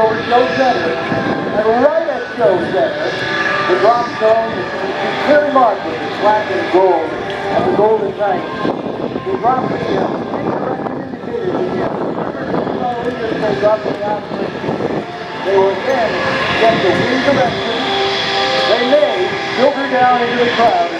over show center. And right at show center, the drop zone is clearly marked with the black and gold of the Golden Knights. The drop the incorrect. They dropped the were then get the wind direction. They may filter down into the crowd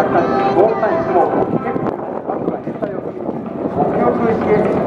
にあった防災雲、結構、バッグが撤退をする、国境空襲警備